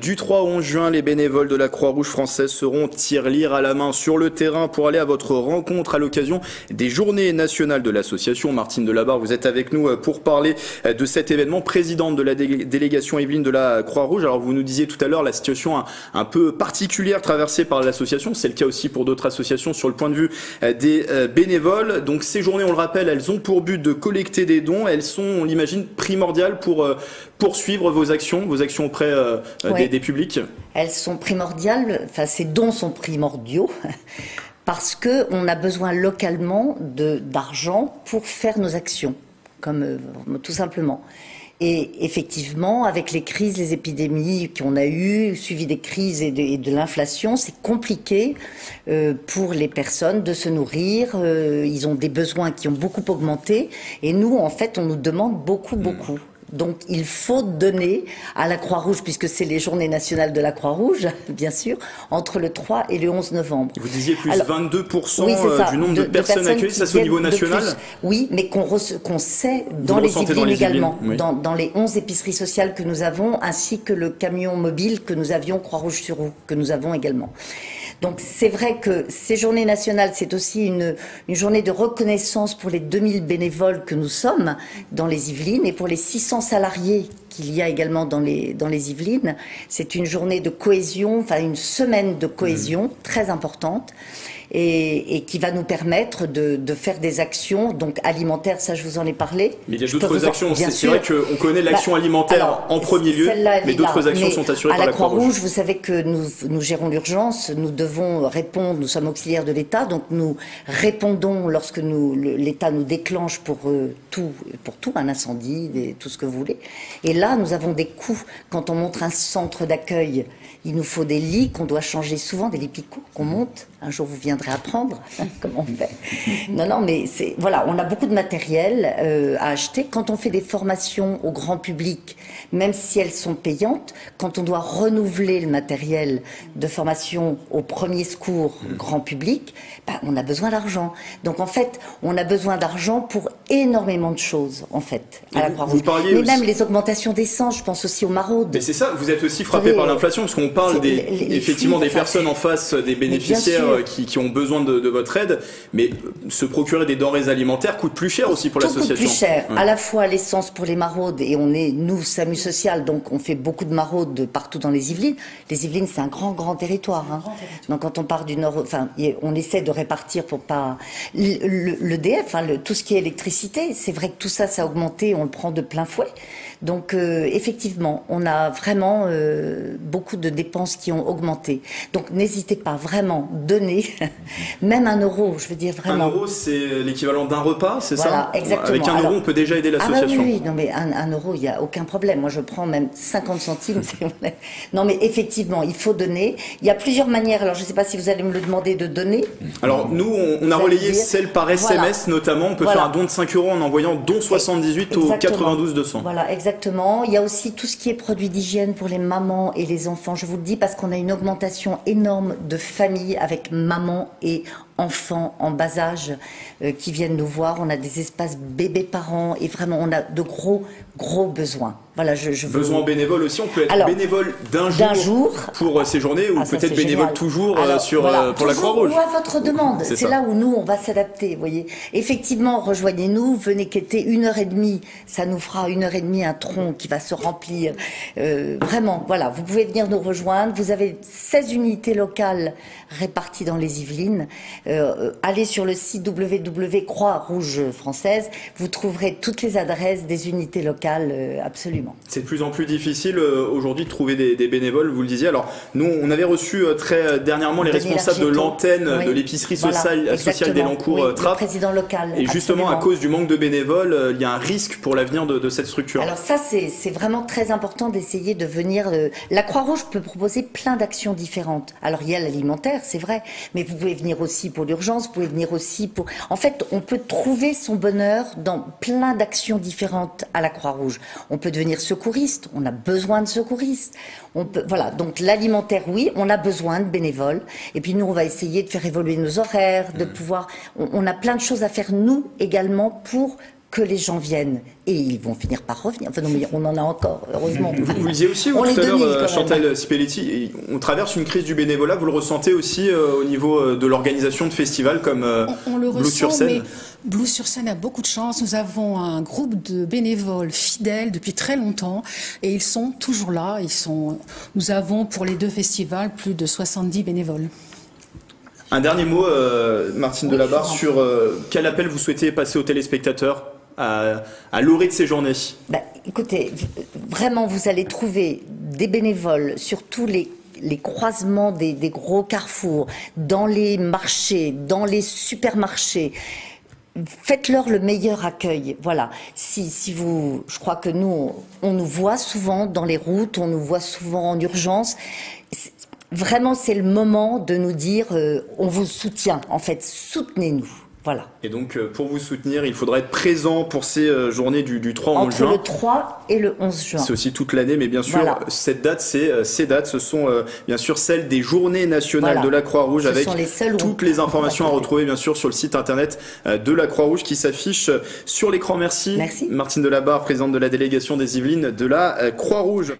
Du 3 au 11 juin, les bénévoles de la Croix-Rouge française seront tir-lire à la main sur le terrain pour aller à votre rencontre à l'occasion des journées nationales de l'association. Martine Delabarre, vous êtes avec nous euh, pour parler euh, de cet événement. Présidente de la délégation Evelyne de la Croix-Rouge. Alors, vous nous disiez tout à l'heure la situation un, peu particulière traversée par l'association. C'est le cas aussi pour d'autres associations sur le point de vue euh, des bénévoles. Donc, ces journées, on le rappelle, elles ont pour but de collecter des dons. Elles sont, on l'imagine, primordiales pour poursuivre vos actions, vos actions auprès des, publics Elles sont primordiales, enfin ces dons sont primordiaux. Parce qu'on a besoin localement d'argent pour faire nos actions, comme euh, tout simplement. Et effectivement, avec les crises, les épidémies qu'on a eues, suivi des crises et de, l'inflation, c'est compliqué euh, pour les personnes de se nourrir. Euh, ils ont des besoins qui ont beaucoup augmenté. Et nous, en fait, on nous demande beaucoup, hmm. beaucoup. Donc il faut donner à la Croix-Rouge, puisque c'est les journées nationales de la Croix-Rouge, bien sûr, entre le 3 et le 11 novembre. Vous disiez plus 22% euh, du nombre de, personnes, accueillies, ça c'est au niveau national Oui, mais qu'on sait dans les, Yvelines également, dans, dans, les 11 épiceries sociales que nous avons, ainsi que le camion mobile que nous avions Croix-Rouge-sur-Roue, que nous avons également. Donc c'est vrai que ces journées nationales, c'est aussi une, journée de reconnaissance pour les 2000 bénévoles que nous sommes dans les Yvelines et pour les 600 salariés qu'il y a également dans les, dans les Yvelines. C'est une journée de cohésion, enfin une semaine de cohésion mmh. très importante et, qui va nous permettre de, de, faire des actions donc alimentaires, ça je vous en ai parlé. Mais il y a d'autres actions, c'est vrai qu'on connaît l'action bah, alimentaire en premier lieu, mais d'autres actions sont assurées par la Croix-Rouge. vous savez que nous, nous gérons l'urgence, nous devons répondre, nous sommes auxiliaires de l'État, donc nous répondons lorsque l'État nous déclenche pour euh, tout, pour tout, un incendie, tout ce que vous voulez. Et là, nous avons des coûts. Quand on montre un centre d'accueil, il nous faut des lits qu'on doit changer souvent, des lits picots qu'on monte. Un jour, vous viendrez apprendre comment on fait. Non, non, mais c'est voilà, on a beaucoup de matériel euh, à acheter. Quand on fait des formations au grand public, même si elles sont payantes, quand on doit renouveler le matériel de formation au premier secours mmh. grand public, bah, on a besoin d'argent. Donc en fait, on a besoin d'argent pour énormément de choses, en fait, à la Croix-Rouge. Mais même les augmentations d'essence, je pense aussi aux maraudes. Mais c'est ça, vous êtes aussi frappé par l'inflation, parce qu'on parle des, effectivement des personnes en face, des bénéficiaires qui, qui, ont besoin de, de, votre aide, mais se procurer des denrées alimentaires coûte plus cher aussi pour l'association. coûte plus cher, à la fois l'essence pour les maraudes, et on est, nous, SAMU Social, donc on fait beaucoup de maraudes partout dans les Yvelines. Les Yvelines, c'est un grand, grand territoire. Hein. Donc quand on part du nord, enfin, on essaie de répartir pour pas... Le, DF, hein, tout ce qui est électricité, c'est vrai que tout ça, ça a augmenté, on le prend de plein fouet. Donc euh, effectivement, on a vraiment euh, beaucoup de dépenses qui ont augmenté. Donc n'hésitez pas vraiment, donnez, même un euro, je veux dire vraiment. Un euro, c'est l'équivalent d'un repas, c'est ça exactement. Avec un euro, on peut déjà aider l'association. Ah oui, oui, non mais un, euro, il n'y a aucun problème. Moi, je prends même 50 centimes. non mais effectivement, il faut donner. Il y a plusieurs manières. Alors je ne sais pas si vous allez me le demander de donner. Alors nous, on, a relayé celle par SMS notamment. On peut faire un don de 5 euros en envoyant don 78 au 92 200. Voilà, exactement. Exactement. Il y a aussi tout ce qui est produits d'hygiène pour les mamans et les enfants. Je vous le dis parce qu'on a une augmentation énorme de familles avec maman et enfants en bas âge euh, qui viennent nous voir. On a des espaces bébés-parents et vraiment on a de gros, gros besoins. Voilà, je, je Besoin bénévole aussi, on peut être bénévole d'un jour, jour, pour euh, ces journées ou ah, peut-être bénévole toujours euh, sur, pour la Croix-Rouge. Ou à votre demande, c'est là où nous on va s'adapter, voyez. Effectivement, rejoignez-nous, venez quêter une heure et demie, ça nous fera une heure et demie un tronc qui va se remplir. vraiment, voilà, vous pouvez venir nous rejoindre. Vous avez 16 unités locales réparties dans les Yvelines. Euh, allez sur le site www Croix-Rouge française, vous trouverez toutes les adresses des unités locales, euh, absolument. C'est de plus en plus difficile euh, aujourd'hui de trouver des, bénévoles, vous le disiez. Alors, nous, on avait reçu très dernièrement les responsables de l'antenne de l'épicerie sociale, sociale d'Elancourt oui, Trappes. président local. Et justement, à cause du manque de bénévoles, il y a un risque pour l'avenir de, cette structure. Alors ça, c'est vraiment très important d'essayer de venir... La Croix-Rouge peut proposer plein d'actions différentes. Alors, il y a l'alimentaire, c'est vrai, mais vous pouvez venir aussi pour l'urgence, vous pouvez venir aussi pour... En fait, on peut trouver son bonheur dans plein d'actions différentes à la Croix-Rouge. On peut devenir secouriste, on a besoin de secouristes. On peut... Voilà, donc l'alimentaire, oui, on a besoin de bénévoles. Et puis nous, on va essayer de faire évoluer nos horaires, de mmh. pouvoir... On, a plein de choses à faire, nous, également, pour que les gens viennent et ils vont finir par revenir. Enfin, non, mais on en a encore, heureusement. Vous, vous disiez aussi, vous, On tout à l'heure, 2000 euh. Chantal Spelletti, on traverse une crise du bénévolat. Vous le ressentez aussi euh, au niveau euh, de l'organisation de festivals comme euh, On, on le Blues ressent, sur scène mais Blues sur scène a beaucoup de chance. Nous avons un groupe de bénévoles fidèles depuis très longtemps et ils sont toujours là. Ils sont, nous avons pour les deux festivals plus de 70 bénévoles. Un dernier mot, euh, Martine Oui, Delabarre, sur euh, quel appel vous souhaitez passer aux téléspectateurs? À, à l'orée de ces journées Ben, écoutez, vraiment, vous allez trouver des bénévoles sur tous les croisements des, gros carrefours, dans les marchés, dans les supermarchés. Faites-leur le meilleur accueil. Voilà. Si, si vous, je crois que nous, on nous voit souvent dans les routes, on nous voit souvent en urgence. Vraiment, c'est le moment de nous dire, euh, on vous soutient. En fait, soutenez-nous. Voilà. Et donc, euh, pour vous soutenir, il faudra être présent pour ces euh, journées du, du 3 au 11 Entre juin. le 3 et le 11 juin. C'est aussi toute l'année, mais bien sûr, Voilà. cette date, c'est euh, ces dates, ce sont bien sûr celles des Journées nationales Voilà. de la Croix-Rouge, avec les toutes les on informations à retrouver bien sûr sur le site internet de la Croix-Rouge qui s'affiche sur l'écran. Merci, Merci. Martine Delabarre, présidente de la délégation des Yvelines de la Croix-Rouge.